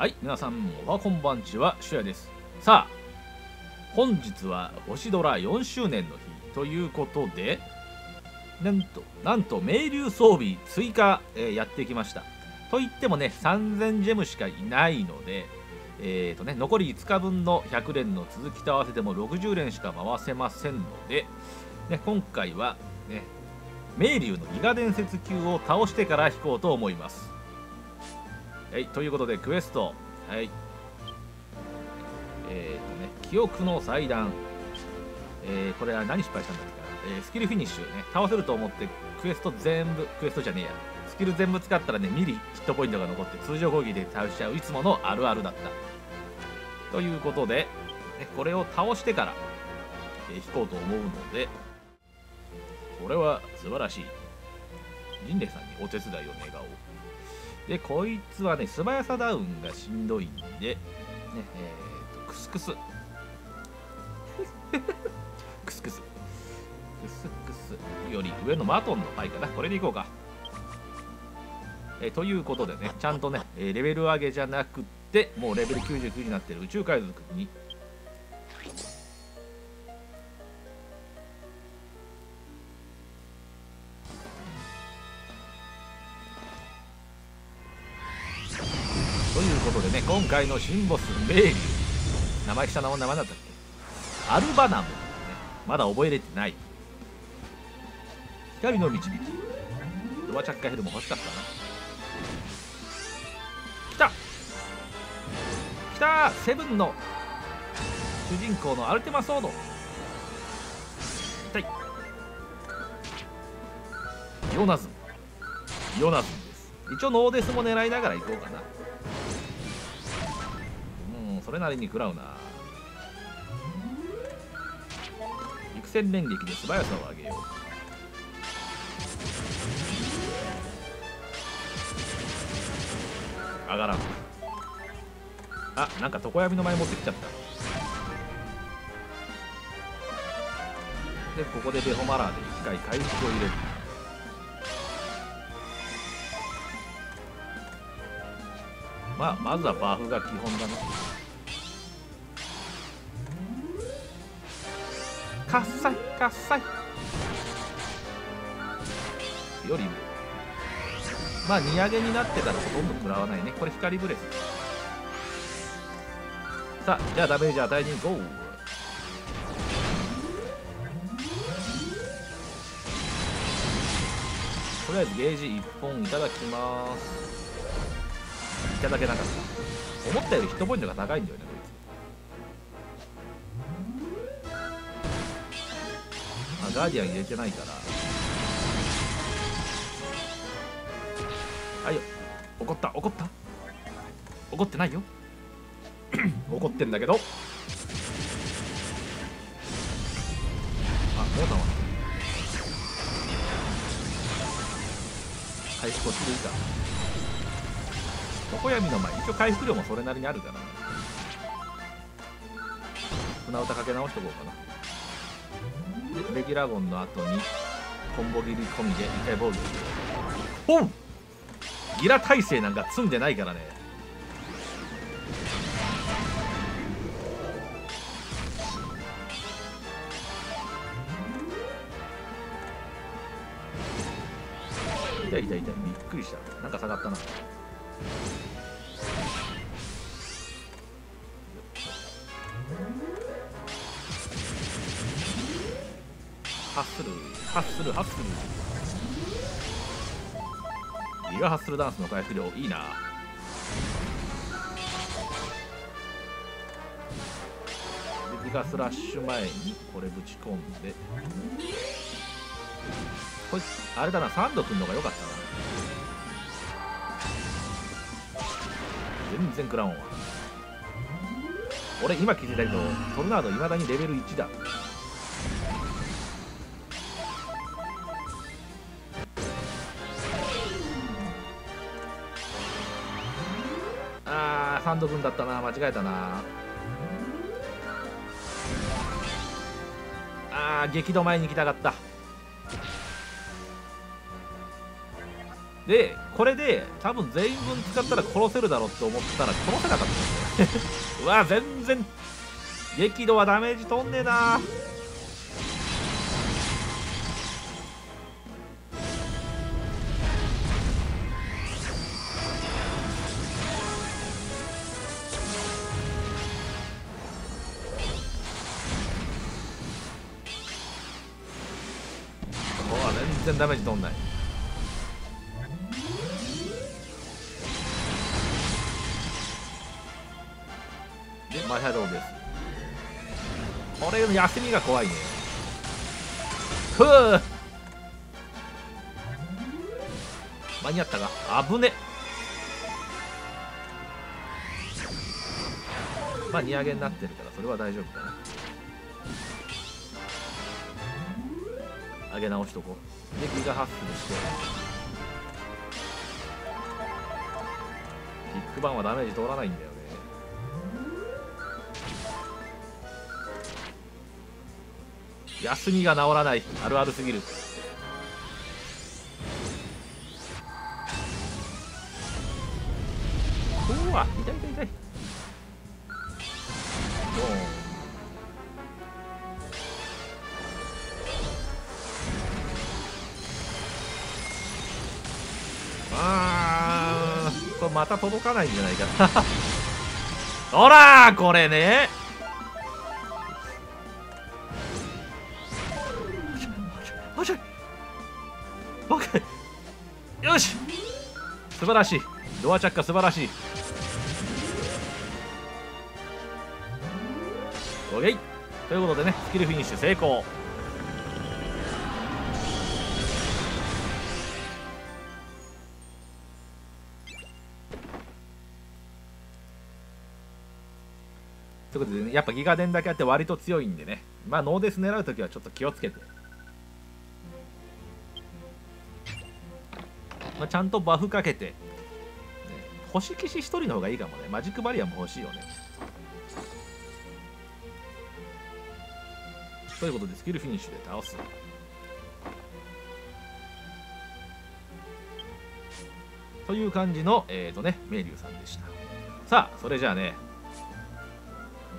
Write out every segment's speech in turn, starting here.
はい皆さんおはこんばんちはシュヤですさあ本日は星ドラ4周年の日ということでなんとなんと明流装備追加、えーやってきましたといってもね3000ジェムしかいないのでえーとね、残り5日分の100連の続きと合わせても60連しか回せませんので、ね、今回は、ね、明竜の伊賀伝説級を倒してから引こうと思います。はい、ということでクエスト、はい。えーとね、記憶の祭壇、えーこれは何失敗したんだっけかな、えースキルフィニッシュ、ね、倒せると思ってクエスト全部クエストじゃねえや。スキル全部使ったらねミリヒットポイントが残って通常攻撃で倒しちゃういつものあるあるだった。ということで、ねこれを倒してから、え引こうと思うのでこれは素晴らしい。人類さんにお手伝いを願おう。でこいつはね素早さダウンがしんどいんで、ねえーとクスクス。クスクス。クスクスより上のマトンのパイかな。これでいこうか。えーということでねちゃんとね、えレベル上げじゃなくってもうレベル99になってる宇宙海賊にことでね今回の新ボスメイリュウ名前下の名前だったっけ？アルバナム、ね、まだ覚えれてない。光の導き。ドアチャッカヘルも欲しかったな。来た！来た！セブンの主人公のアルテマソード。痛い。ヨナズンヨナズンです。一応ノーデスも狙いながら行こうかな。それなりに食らうな。陸戦連撃で素早さを上げよう。上がらん。あなんか常闇の前持ってきちゃった。でここでベホマラーで一回回復を入れる。まあまずはバフが基本だな。喝采喝采よりまあ荷上げになってたらほとんど食らわないね。これ光ブレス。さあじゃあダメージ与えに行こうとりあえずゲージ1本いただきます。いただけなかった。思ったよりヒットポイントが高いんだよね。あガーディアン入れてないから。はいよ怒った怒った？怒ってないよ。怒ってんだけど。あモータンは回復をしていた。常闇の前一応回復量もそれなりにあるから。船歌かけ直しとこうかな。レギュラーゴンの後にコンボ切り込みで一回防御ポンギラ耐性なんか積んでないからね。痛い痛い痛い。びっくりした。なんか下がったなハッスルハッスルハッスル。ギガハッスルダンスの回復量。いいな。でギガスラッシュ前にこれぶち込んで。これあれだなサンドくんのが良かったな。全然食らんわ。俺今気づいたけどトルナードいまだにレベル1だ。サンド君だったな。間違えたな。あー激怒前に行きたかった。でこれで多分全員分使ったら殺せるだろうって思ったら殺せなかった。うわ全然。激怒はダメージ飛んねえな。こ然ダメージ飛んない。でマシャドウです。これの休みが怖いね。ふう間に合ったか。危ね。まあ荷上げになってるからそれは大丈夫かな。上げ直しとこう。でギガハッスルして。ビッグバンはダメージ通らないんだよね。休みが治らない。あるあるすぎる。うわ痛い痛い痛い。た届かないんじゃないかな。ほらーこれね。よしオッケーよし素晴らしい。ドアチャッカ素晴らしい。オッケーということでねスキルフィニッシュ成功。ということでねやっぱギガ電だけあって割と強いんでね。まあノーデス狙うときはちょっと気をつけて。まあ、ちゃんとバフかけて、ね、星騎士1人の方がいいかもね。マジックバリアも欲しいよね。ということでスキルフィニッシュで倒す。という感じのえっ、ー、とねメイリュウさんでした。さあそれじゃあね。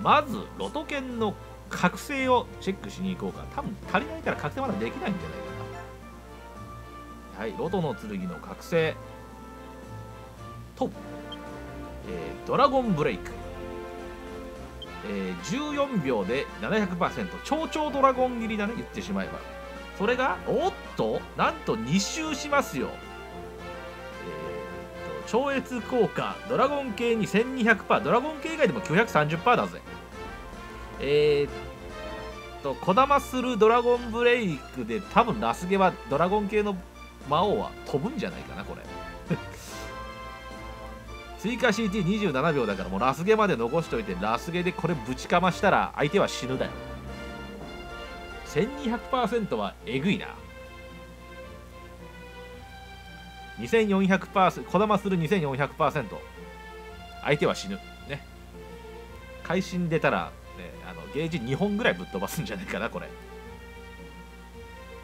まずロト犬の覚醒をチェックしに行こうか。多分足りないから覚醒まだできないんじゃないかな。はい、ロトの剣の覚醒。と、えー、ドラゴンブレイク、えー、14秒で700%超超ドラゴン切りだね言ってしまえば。それがおっとなんと2周しますよ、超越効果。ドラゴン系に1200%ドラゴン系以外でも930%だぜ。えー、とこだまするドラゴンブレイクで多分ラスゲはドラゴン系の魔王は飛ぶんじゃないかなこれ。追加 CT27 秒だからもうラスゲまで残しといてラスゲでこれぶちかましたら相手は死ぬだよ。1200%はえぐいな。2400%こだまする2400%相手は死ぬ。ね。会心出たら、ね、あのゲージ2本ぐらいぶっ飛ばすんじゃないかなこれ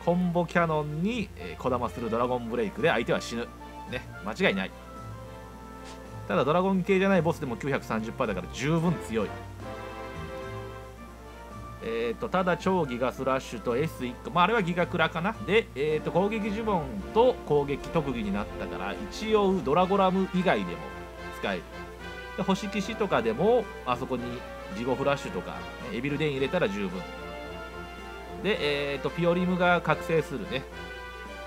コンボキャノンに、えー、こだまするドラゴンブレイクで相手は死ぬ。ね、間違いない。ただドラゴン系じゃないボスでも930%だから十分強い。えーと、ただ超ギガスラッシュと S1 個、まあ、あれはギガクラかな。で、えーと、攻撃呪文と攻撃特技になったから、一応ドラゴラム以外でも使える。で星騎士とかでも、あそこにジゴフラッシュとか、エビルデン入れたら十分。で、えーと、ピオリムが覚醒するね。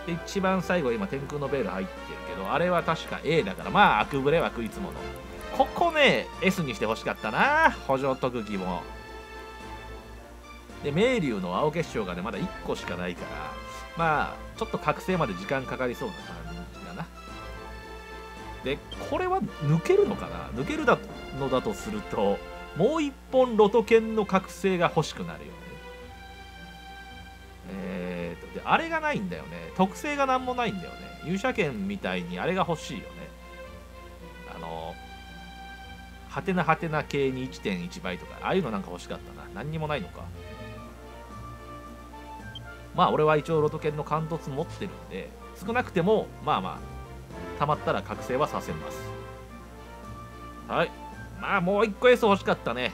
で、一番最後、今、天空のベール入ってるけど、あれは確か A だから、まあ、アクブレ枠いつもの。ここね、S にしてほしかったな、補助特技も。で、明竜の青結晶がね、まだ1個しかないから、まあ、ちょっと覚醒まで時間かかりそうな感じだな。で、これは抜けるのかな？抜けるのだとすると、もう1本ロト犬の覚醒が欲しくなるよね。えーと、であれがないんだよね。特性が何もないんだよね。勇者剣みたいにあれが欲しいよね。あのはてなはてな系に1.1倍とかああいうのなんか欲しかったな。何にもないのか。まあ俺は一応ロト犬の貫突持ってるんで少なくてもまあまあ溜まったら覚醒はさせます。はい。まあもう1個 S 欲しかったね。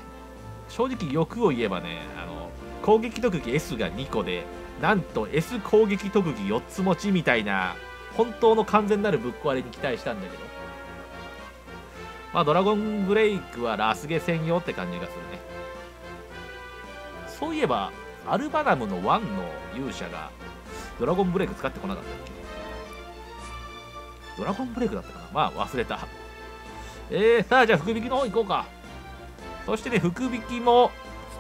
正直欲を言えばねあの攻撃特技 S が2個でなんと S 攻撃特技4つ持ちみたいな本当の完全なるぶっ壊れに期待したんだけど。まあドラゴンブレイクはラスゲ専用って感じがするね。そういえばアルバナムの1の勇者がドラゴンブレイク使ってこなかったっけ？ドラゴンブレイクだったかな？まあ忘れた。えー、さあじゃあ福引きの方行こうか。そしてね福引きも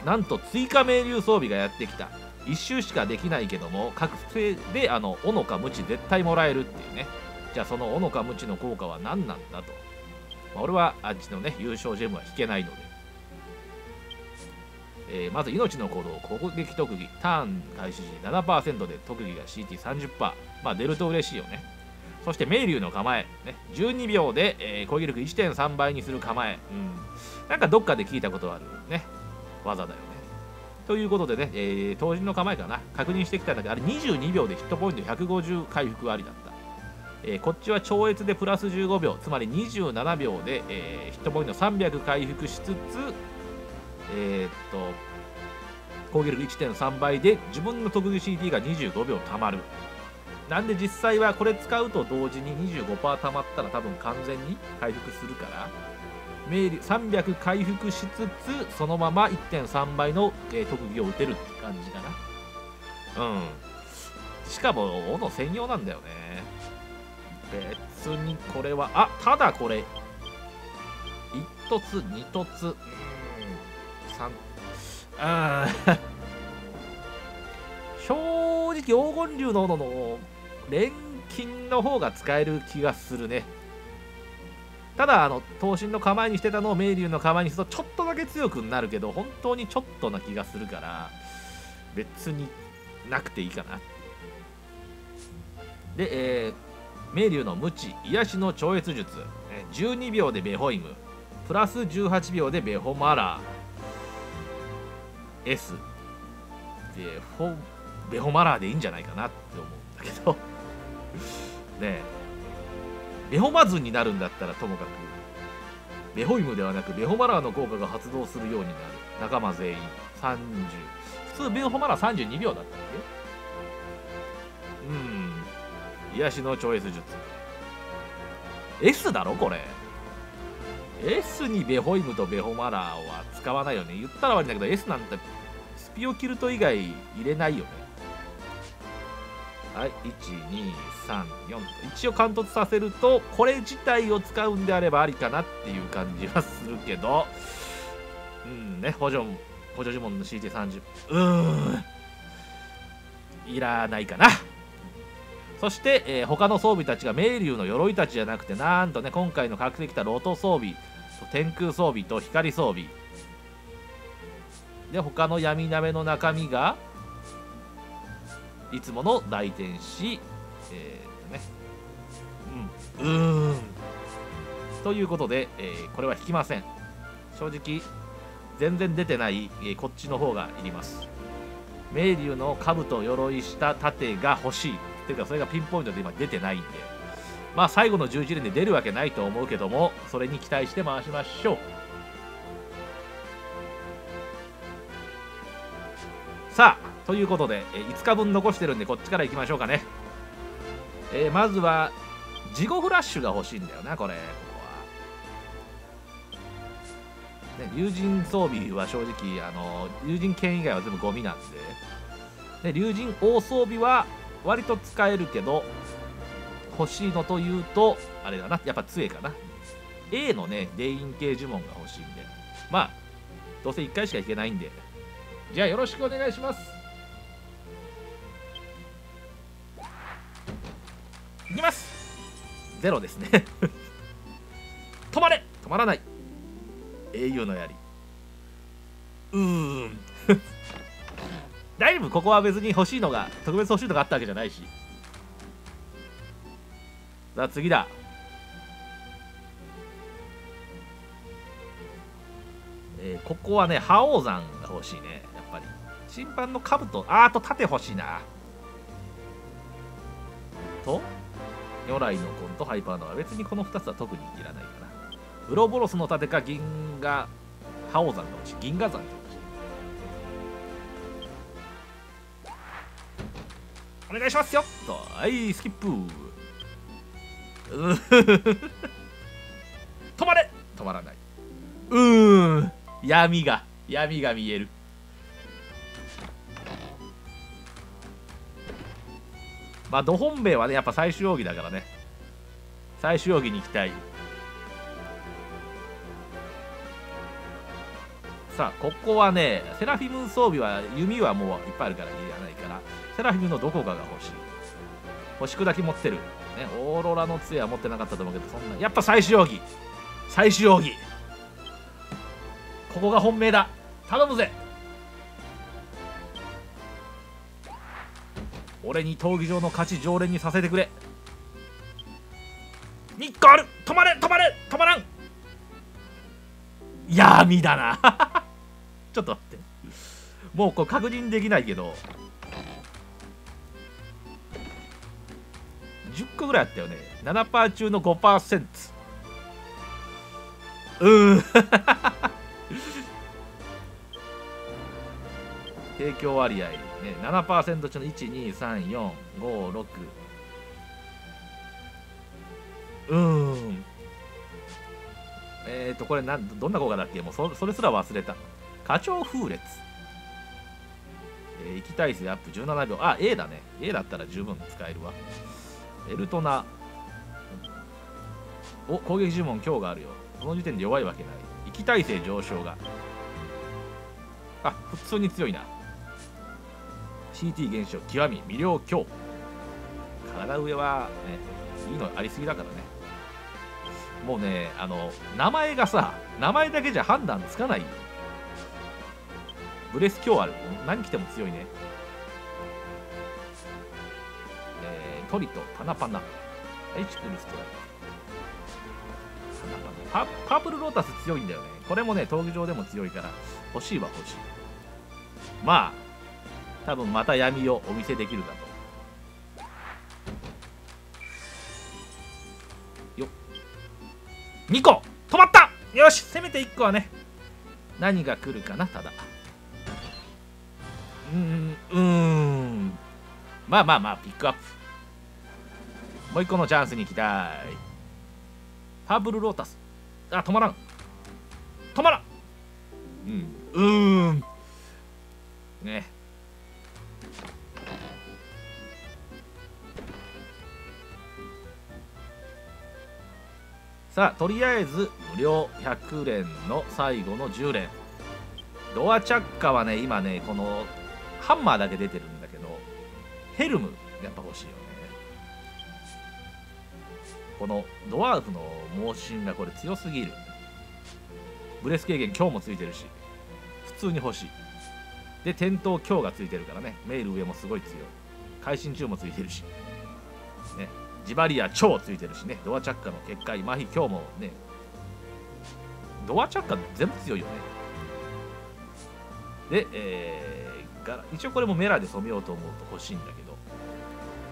なんと追加命流装備がやってきた。1周しかできないけども覚醒であの斧か無知絶対もらえるっていうね。じゃあその斧か無知の効果は何なんだと、まあ、俺はあっちのね優勝ジェムは引けないので、えー、まず命の行動。攻撃特技。ターン開始時7%で特技が CT30% まあ出ると嬉しいよね。そして明竜の構え、ね、12秒で、えー、攻撃力1.3倍にする構え、うん、なんかどっかで聞いたことあるね技だよね。ということでね、えー、当時の構えかな。確認してきたんだけ。どあれ22秒でヒットポイント150回復ありだった、えー、こっちは超越でプラス15秒。つまり27秒で、えー、ヒットポイント300回復しつつえー、っと攻撃力1.3倍で自分の特技 CD が25秒たまる。なんで実際はこれ使うと同時に25%たまったら多分完全に回復するから命令300回復しつつそのまま1.3倍の、特技を打てるって感じかな。うん。しかも斧専用なんだよね。別にこれはあただこれ。1凸2凸。うん。3あ 正直黄金竜の斧の錬金の方が使える気がするね。ただあの刀身の構えにしてたのを明竜の構えにするとちょっとだけ強くなるけど本当にちょっとな気がするから別になくていいかな。で、えー、明竜の無知癒しの超越術。12秒でベホイム。プラス18秒でベホマラー。S ベホベホマラーでいいんじゃないかなって思うんだけど。ねえベホマズンになるんだったらともかくベホイムではなくベホマラーの効果が発動するようになる。仲間全員。30普通ベホマラー32秒だったっけ？うん。癒しの超越術。S だろこれ。S にベホイムとベホマラーは使わないよね。言ったら悪いんだけど S なんてスピオキルト以外入れないよね。はい1234と。一応貫突させるとこれ自体を使うんであればありかなっていう感じはするけど。うんね補助補助呪文の CT30 うーん。いらないかな。そして、えー、他の装備たちが明竜の鎧たちじゃなくてなんとね今回の隠れてきたロト装備天空装備と光装備。で他の闇鍋の中身がいつもの大天使えー、ね。うん。うーん。ということで、えー、これは引きません。正直全然出てない、えー、こっちの方がいります。明竜の兜鎧した盾が欲しい。っていうかそれがピンポイントで今出てないんで。まあ最後の11連で出るわけないと思うけどもそれに期待して回しましょう。さあということで、え5日分残してるんでこっちから行きましょうかね、えー、まずはジゴフラッシュが欲しいんだよなこれ。ここは。ね竜神装備は正直あの竜神剣以外は全部ゴミなんで。で竜神大装備は割と使えるけど欲しいのというとあれだな。やっぱ杖かな。A のねデイン系呪文が欲しいんで。まあどうせ1回しかいけないんで。じゃあよろしくお願いします。ゼロですね。止まれ。止まらない。英雄の槍。うーん。大丈夫ここは別に欲しいのが特別欲しいのがあったわけじゃないし。さあ次だ。えー、ここはね覇王山が欲しいね。やっぱり。審判の兜。あーと盾欲しいな。と如来のコンとハイパーノア別にこの2つは特にいらないかなウロボロスの盾か銀河覇王山のうち銀河山ってお願いしますよ。とはいスキップ。止まれ。止まらない。うーん。闇が闇が見えるまあど本命はねやっぱ最終奥義だからね。最終奥義に行きたい。さあここはねセラフィム装備は弓はもういっぱいあるからいらないからセラフィムのどこかが欲しい。星砕き持ってる、ね、オーロラの杖は持ってなかったと思うけどそんなやっぱ最終奥義。最終奥義。ここが本命だ。頼むぜ。俺に闘技場の勝ち常連にさせてくれ。日光ある。止まれ止まれ止まらん。闇だな。ちょっと待って。もうこれ確認できないけど。10個ぐらいあったよね。7%中の5%うーん。提供割合、ね、7%中の123456うーん。えっ、ー、とこれなんどんな効果だっけ？もうそそれすら忘れた。課長風列。えー、息耐性アップ17秒。あ A だね。A だったら十分使えるわ。エルトナ。お攻撃呪文強があるよ。その時点で弱いわけない。息耐性上昇が。あ普通に強いな。CT 現象極み魅了強。体上はねいいのありすぎだからね。もうねあの名前がさ名前だけじゃ判断つかない。ブレス強ある。何来ても強いね。えー、トリトパナパナ。エチクルストライパパープルロータス強いんだよね。これもね闘技場でも強いから。欲しいは欲しい。まあ多分また闇をお見せできるかと。よ2個。止まった。よし。せめて1個はね。何が来るかなただ。うんうん。まあまあまあピックアップ。もう1個のチャンスに行きたい。パープルロータス。あ止まらん。止まらん。うん。うーん。ね。さあとりあえず無料100連の最後の10連。ドアチャッカはね今ねこのハンマーだけ出てるんだけどヘルムやっぱ欲しいよね。このドワーフの猛進がこれ強すぎる。ブレス軽減今日もついてるし。普通に欲しい。で転倒強がついてるからね。メール上もすごい強い。会心中もついてるし。ね。ジバリア超ついてるしね。ドアチャッカの結界麻痺。今日もね。ドアチャッカ全部強いよね。で、えー、一応これもメラで染めようと思うと欲しいんだけど。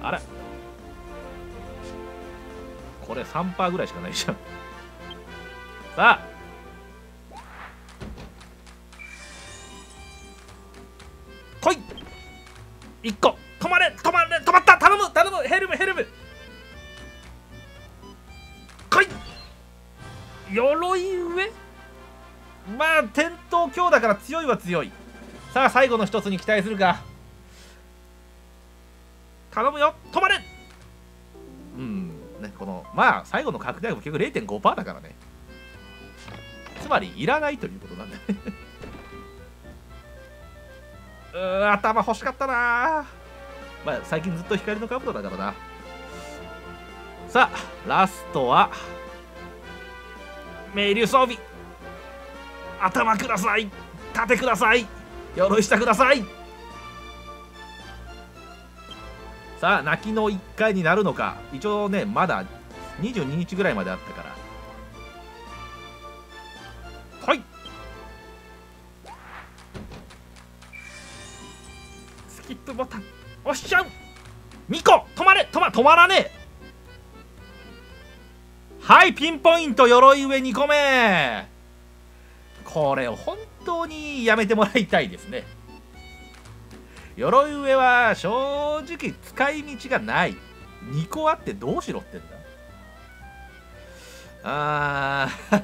あれこれ3%ぐらいしかないじゃん。さあ。来い。1個。鎧上？まあ転倒強だから強いは強い。さあ最後の一つに期待するか。頼むよ。止まれ。うんねこのまあ最後の拡大も結局0.5%だからね。つまりいらないということなんだね。うー頭欲しかったな。まあ最近ずっと光のカブトだからな。さあラストは明流装備。頭ください。盾ください。鎧下ください。さあ泣きの1回になるのか。一応ねまだ22日ぐらいまであったから。はい。スキップボタン押しちゃう。2個止まれ。止ま止まらねえ。はいピンポイント鎧上2個目。これを本当にやめてもらいたいですね。鎧上は正直使い道がない。2個あってどうしろってんだ。あー。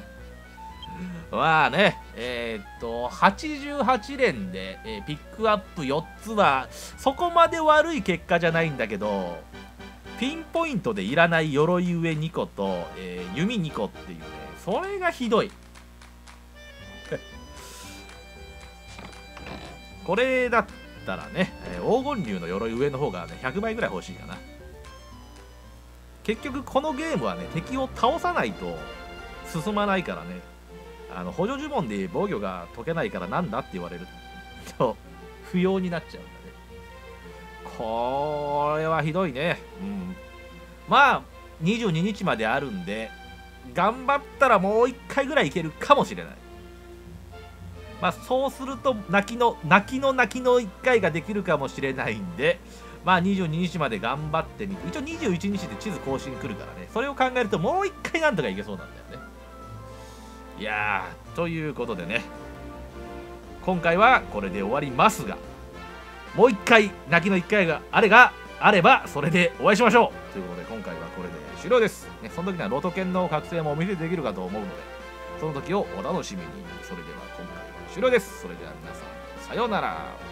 まあねえー、っと88連で、えー、ピックアップ4つはそこまで悪い結果じゃないんだけどピンポイントでいらない鎧上2個と、えー、弓2個っていうねそれがひどい。これだったらね、えー、黄金竜の鎧上の方がね100倍ぐらい欲しいかな。結局このゲームはね敵を倒さないと進まないからね。あの補助呪文で防御が解けないからなんだって言われると不要になっちゃうんだ。これはひどいね。うん。まあ22日まであるんで頑張ったらもう1回ぐらいいけるかもしれない。まあそうすると泣きの泣きの泣きの1回ができるかもしれないんでまあ22日まで頑張ってみて一応21日で地図更新来るからね。それを考えるともう1回なんとかいけそうなんだよね。いやーということでね。今回はこれで終わりますが。もう一回泣きの一回があれがあればそれでお会いしましょう。ということで今回はこれで終了です、ね、その時にはロト犬の覚醒もお見せできるかと思うのでその時をお楽しみに。それでは今回は終了です。それでは皆さんさようなら。